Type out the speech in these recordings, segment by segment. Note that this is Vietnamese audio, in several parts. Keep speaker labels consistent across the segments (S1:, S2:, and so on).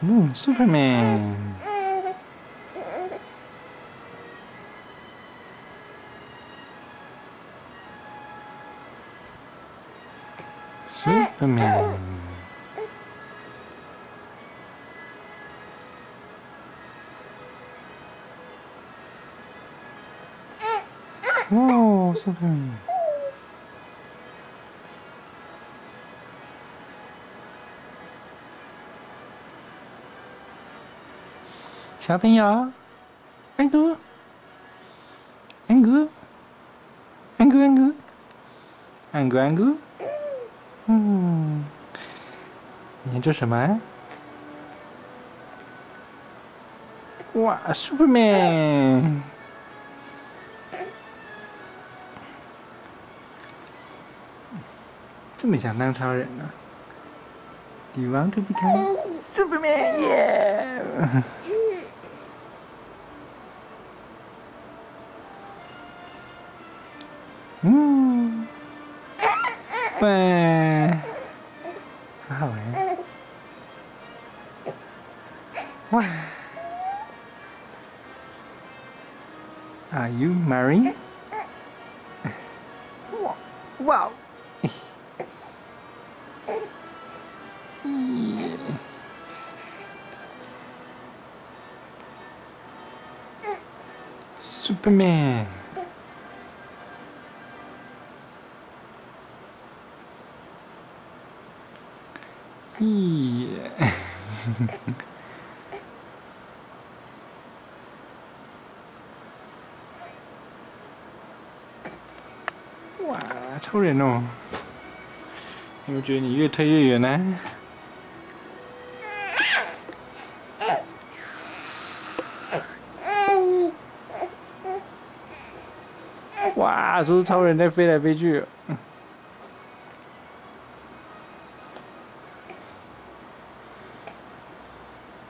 S1: Hum, Superman. Superman. Oh, Superman. 小朋友，安哥，安哥，安哥，安哥，安哥，安哥，嗯，研究什么？哇，Superman！这么想当超人呢、啊、？Do you want to become Superman? Yeah! Woo! Are you married? Wow. Superman. 咦！哇，超人哦！你们觉得你越推越远呢？哇，是不是超人在飞来飞去。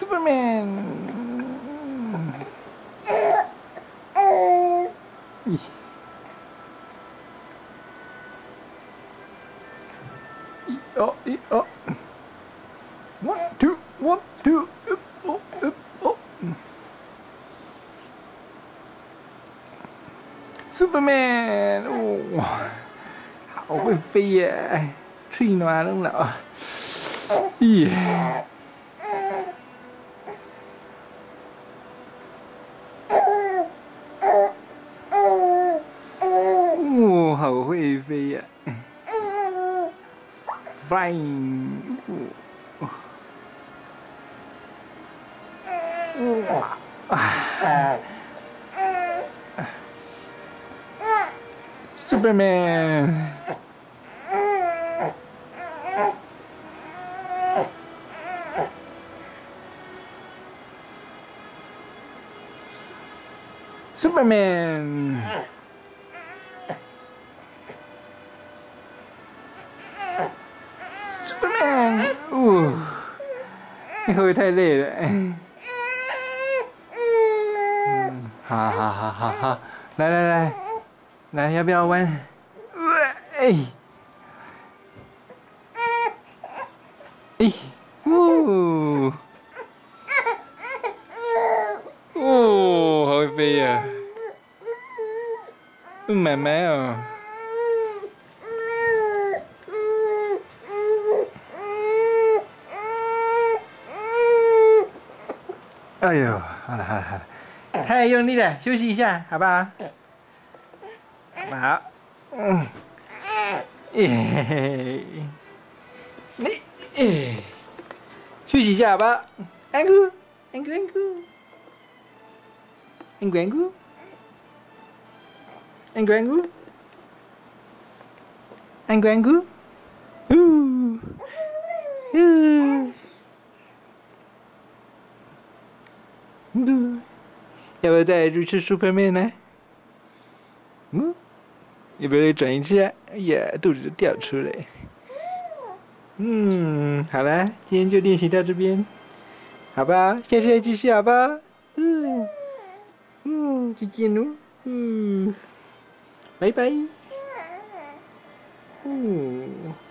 S1: Superman! Ih. Oh, oh. One, two, one, two, up, oh, up, oh. Superman! Oh. Hậu với phi à. Tree nó đúng là. Yeah. vai. Superman. Superman. thôi thế gì đấy. Ha ha ha ha ha. Này này này. Này 要不要玩？哎，哎，呜，呜，好飞呀、啊！慢慢啊。哎呦，好了好了好了，太用力了，休息一下，好不好？好，嗯，耶，你，哎，休息一下吧，安姑，安姑安姑，安姑安姑，安姑安姑，安姑安姑，呜，呜。要不要再入吃 Superman 呢？嗯，要不要转一次？哎呀，肚子都掉出来。嗯，好了，今天就练习到这边，好吧？下次再继续，好吧？嗯，嗯，再见喽。嗯，拜拜。嗯。